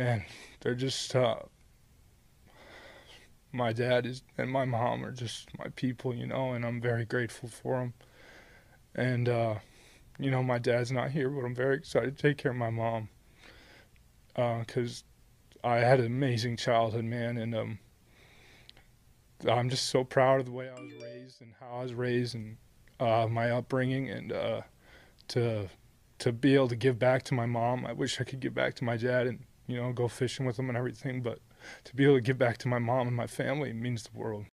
and they're just uh, my dad is and my mom are just my people, you know, and I'm very grateful for them. And uh, you know, my dad's not here, but I'm very excited to take care of my mom because uh, I had an amazing childhood, man, and um, I'm just so proud of the way I was raised and how I was raised and uh, my upbringing, and uh, to to be able to give back to my mom. I wish I could give back to my dad and you know go fishing with them and everything, but to be able to give back to my mom and my family means the world.